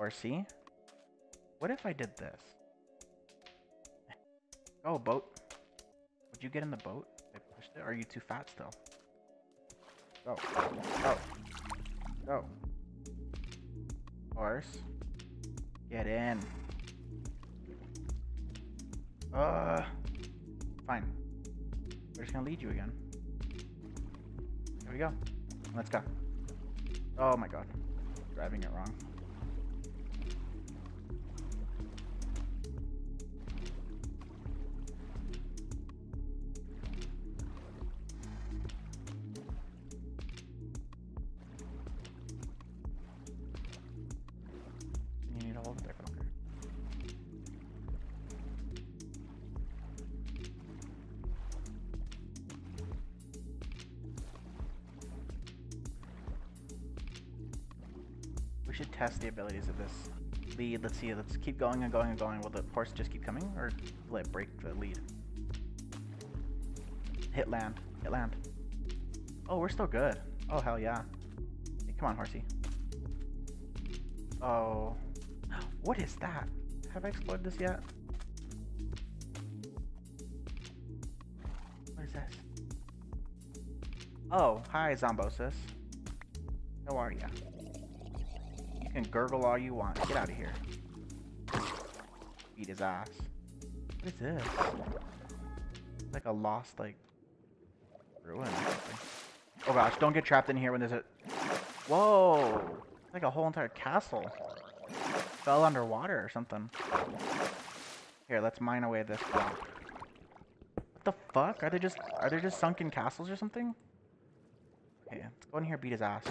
Horsey. What if I did this? Oh, boat. Would you get in the boat? I pushed it. Or are you too fat still? Go. Go. Go. Horse. Get in. Uh. Fine. We're just gonna lead you again. Here we go. Let's go. Oh my god. Driving it wrong. Should test the abilities of this lead. Let's see. Let's keep going and going and going. Will the horse just keep coming, or will it break the lead? Hit land. Hit land. Oh, we're still good. Oh, hell yeah. Hey, come on, horsey. Oh. What is that? Have I explored this yet? What is this? Oh, hi, Zombosis. How are ya? You can gurgle all you want. Get out of here. Beat his ass. What is this? Like a lost, like, ruin. Oh gosh, don't get trapped in here when there's a... Whoa! Like a whole entire castle. Fell underwater or something. Here, let's mine away this block. What the fuck? Are they just are they just sunken castles or something? Okay, let's go in here beat his ass.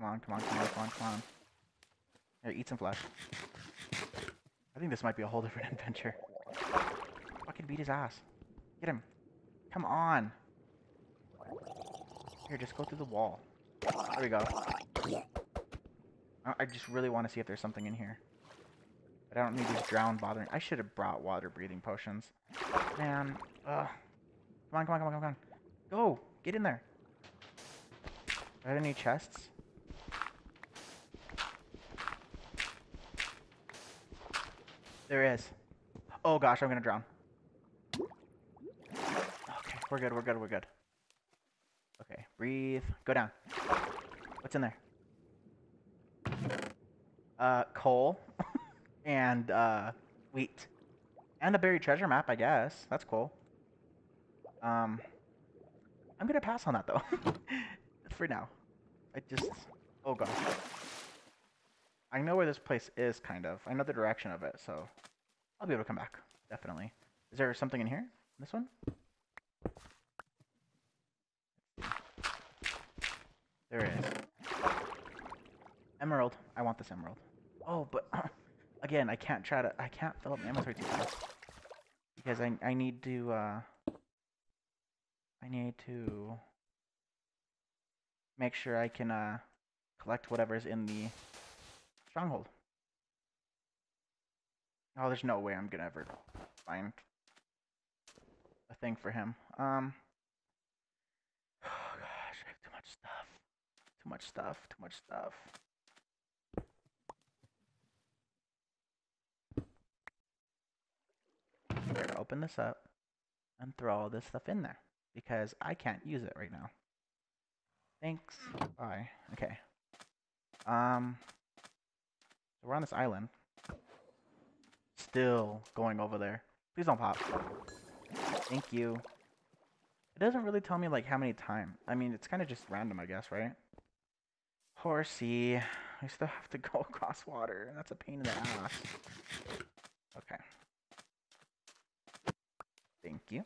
Come on, come on, come on, come on, come on. Here, eat some flesh. I think this might be a whole different adventure. Fucking beat his ass. Get him. Come on. Here, just go through the wall. There we go. I- just really want to see if there's something in here. But I don't need these drown bothering. I should have brought water breathing potions. Man, ugh. Come on, come on, come on, come on. Go! Get in there. Are there any chests? There is. Oh gosh, I'm gonna drown. Okay, we're good, we're good, we're good. Okay, breathe. Go down. What's in there? Uh, coal. and, uh, wheat. And a buried treasure map, I guess. That's cool. Um, I'm gonna pass on that, though. For now. I just... Oh, gosh. I know where this place is, kind of. I know the direction of it, so... I'll be able to come back. Definitely. Is there something in here? This one? There is. Emerald. I want this emerald. Oh, but again, I can't try to. I can't fill up my inventory too fast because I I need to. Uh, I need to make sure I can uh, collect whatever's in the stronghold. Oh, there's no way I'm gonna ever find a thing for him. Um. Oh gosh, I have too much stuff. Too much stuff. Too much stuff. We're gonna open this up and throw all this stuff in there because I can't use it right now. Thanks. Bye. Okay. Um. So we're on this island. Still going over there. Please don't pop. Thank you. It doesn't really tell me like how many times. I mean, it's kind of just random, I guess, right? Horsey. I still have to go across water, and that's a pain in the ass. Okay. Thank you.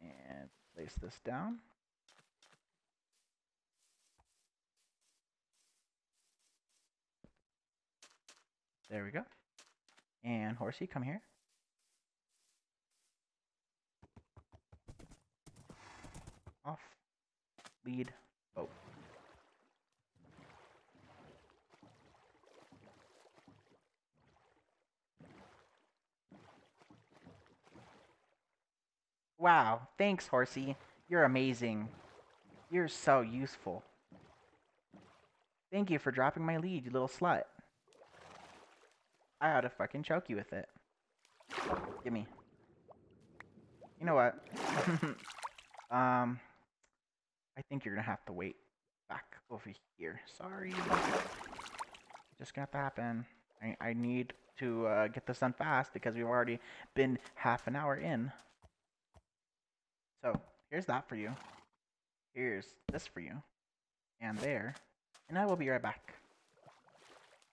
And place this down. There we go. And Horsey, come here. Off. Lead. Boat. Wow, thanks, Horsey. You're amazing. You're so useful. Thank you for dropping my lead, you little slut. I ought to fucking choke you with it. Gimme. You know what? um, I think you're gonna have to wait back over here. Sorry. Just gonna have to happen. I, I need to uh, get this done fast because we've already been half an hour in. So, here's that for you. Here's this for you. And there. And I will be right back.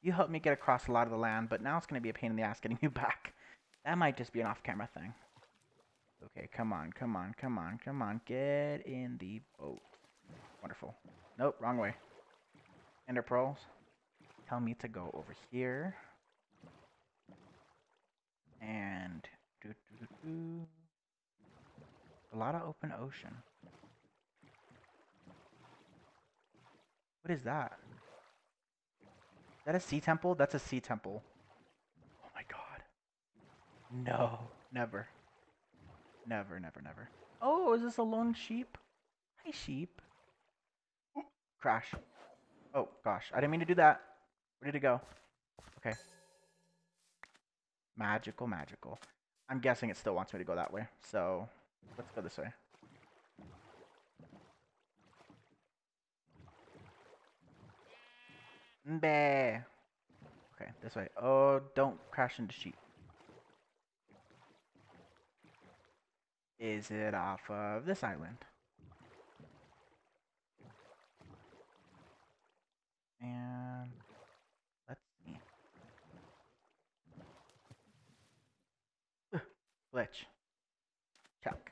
You helped me get across a lot of the land, but now it's going to be a pain in the ass getting you back. That might just be an off-camera thing. Okay, come on, come on, come on, come on. Get in the boat. Wonderful. Nope, wrong way. Ender pearls. Tell me to go over here. And... Doo -doo -doo a lot of open ocean. What is that? Is that a sea temple? That's a sea temple. Oh my god. No, never. Never, never, never. Oh, is this a lone sheep? Hi, sheep. Crash. Oh, gosh. I didn't mean to do that. Where did it go? Okay. Magical, magical. I'm guessing it still wants me to go that way. So, let's go this way. Mbe. Okay, this way. Oh, don't crash into sheep. Is it off of this island? And let's see. Glitch. Check.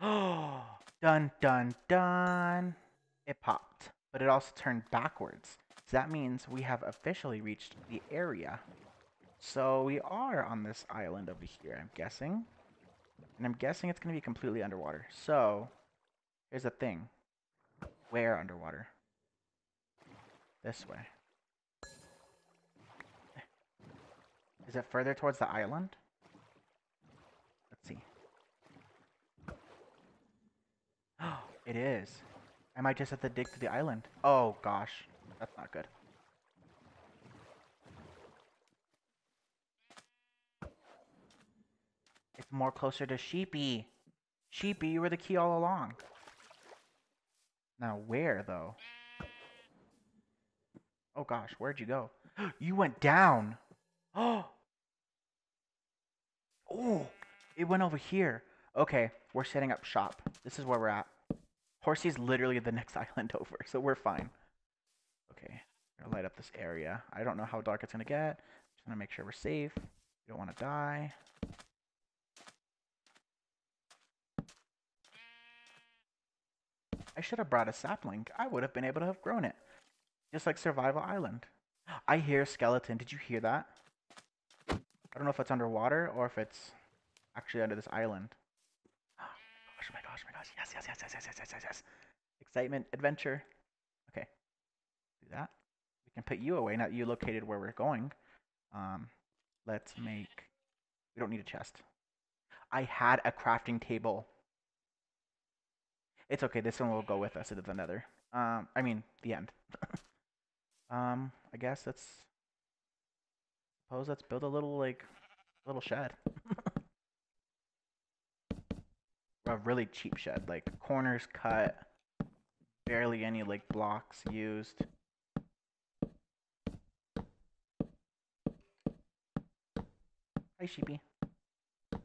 Oh, dun dun dun. It popped, but it also turned backwards. So that means we have officially reached the area. So we are on this island over here, I'm guessing. And I'm guessing it's going to be completely underwater. So, here's the thing. Where underwater? This way. Is it further towards the island? Let's see. Oh, it is. I might just have to dig to the island. Oh, gosh. That's not good. It's more closer to Sheepy. Sheepy, you were the key all along. Now, where, though? Oh, gosh, where'd you go? you went down! Oh! Oh! It went over here. Okay, we're setting up shop. This is where we're at. Horsey's literally the next island over, so we're fine. Okay, light up this area. I don't know how dark it's gonna get. Just gonna make sure we're safe. We don't want to die. I should have brought a sapling. I would have been able to have grown it. Just like Survival Island. I hear skeleton. Did you hear that? I don't know if it's underwater or if it's actually under this island. Gosh, oh my gosh, yes, yes, yes, yes, yes, yes, yes, yes. Excitement, adventure. Okay. Do that. We can put you away, not you located where we're going. Um, let's make... We don't need a chest. I had a crafting table. It's okay. This one will go with us into the nether. Um, I mean, the end. um, I guess let's suppose let's build a little like little shed. a really cheap shed, like corners cut, barely any like blocks used. Hi, sheepy. And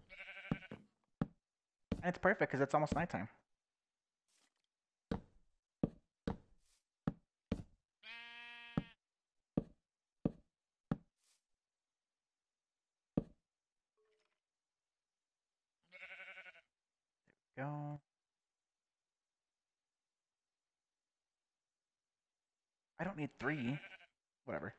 it's perfect because it's almost nighttime. go. I don't need three. Whatever.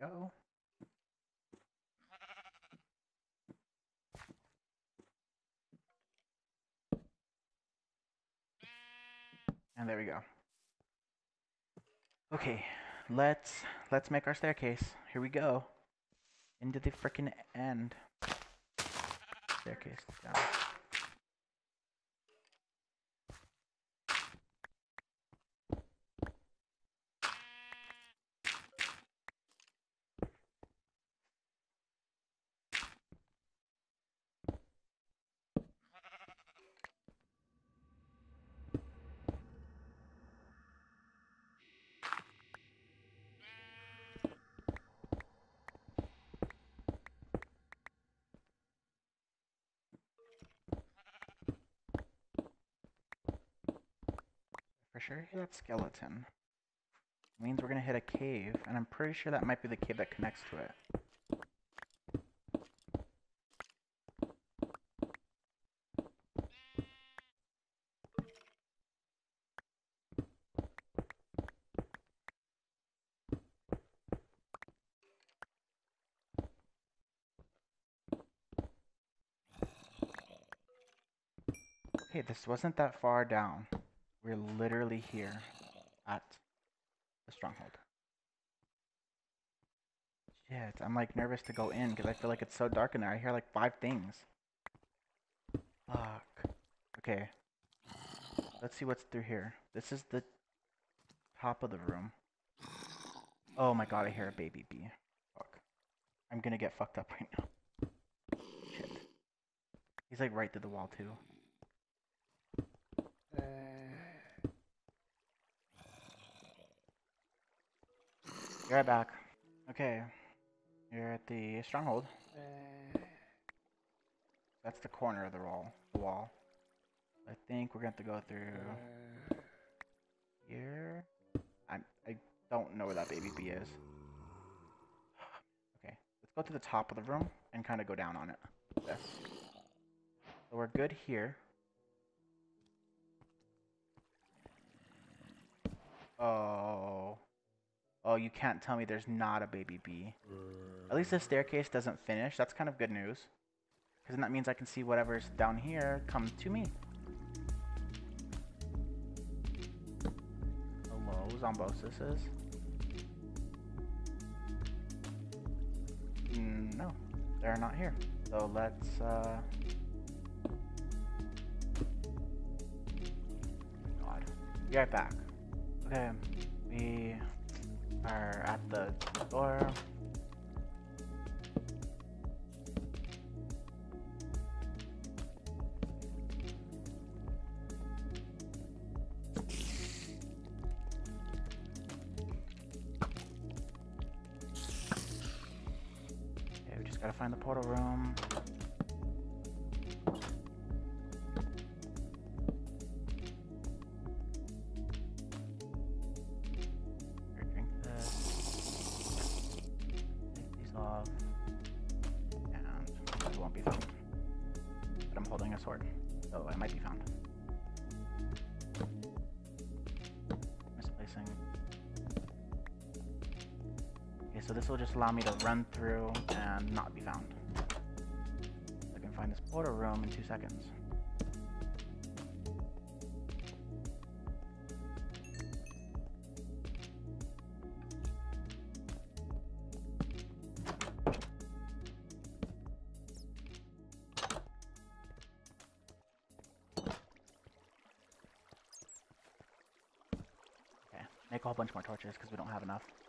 Go. And there we go. Okay, let's let's make our staircase. Here we go. Into the frickin' end. Staircase down. Sure hit that skeleton. Means we're gonna hit a cave, and I'm pretty sure that might be the cave that connects to it. Hey, this wasn't that far down. We're literally here at the stronghold. Shit, I'm like nervous to go in because I feel like it's so dark in there. I hear like five things. Fuck. Okay. Let's see what's through here. This is the top of the room. Oh my god, I hear a baby bee. Fuck. I'm gonna get fucked up right now. Shit. He's like right through the wall too. Right back. Okay. You're at the stronghold. That's the corner of the wall. The wall. I think we're going to have to go through here. I I don't know where that baby bee is. Okay, let's go to the top of the room and kind of go down on it. So we're good here. Oh. Oh, you can't tell me there's not a baby bee. At least the staircase doesn't finish. That's kind of good news. Because then that means I can see whatever's down here come to me. Hello, Zombosis. Mm, no, they're not here. So let's, uh... God. Be right back. Okay, we are at the door. Okay, we just gotta find the portal room. But I'm holding a sword, oh, so it might be found. Misplacing. Okay, so this will just allow me to run through and not be found. I can find this portal room in two seconds. Okay, make a whole bunch more torches because we don't have enough.